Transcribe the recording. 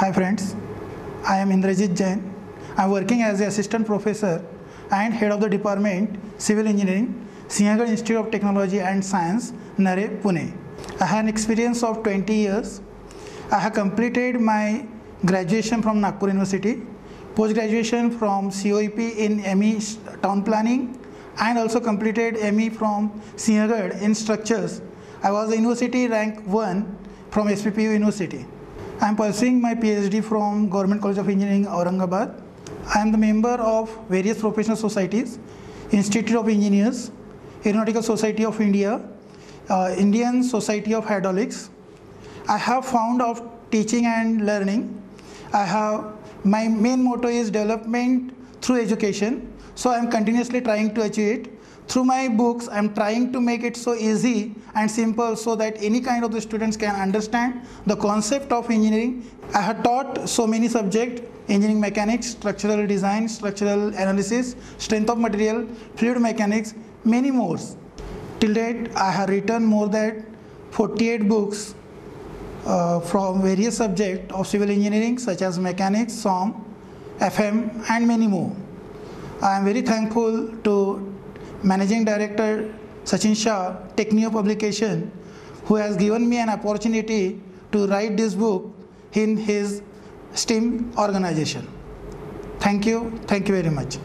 Hi friends, I am Indrajeet Jain. I am working as the assistant professor and head of the department Civil Engineering, Sinhgad Institute of Technology and Science, Narhe, Pune. I have an experience of 20 years. I have completed my graduation from Nagpur University, post graduation from COEP in ME Town Planning, and also completed ME from Sinhgad in Structures. I was a university rank 1 from SPPU University. I am pursuing my PhD from Government College of Engineering, Aurangabad. I am the member of various professional societies, Institute of Engineers, Aeronautical Society of India, uh, Indian Society of Hydraulics. I have found of teaching and learning. I have my main motto is development through education. So I am continuously trying to achieve it. Through my books, I am trying to make it so easy and simple so that any kind of the students can understand the concept of engineering. I have taught so many subjects, engineering mechanics, structural design, structural analysis, strength of material, fluid mechanics, many more. Till date, I have written more than 48 books uh, from various subjects of civil engineering such as mechanics, SOM, FM and many more. I am very thankful to Managing Director Sachin Shah, Tech-Neo Publication, who has given me an opportunity to write this book in his STEAM organization. Thank you. Thank you very much.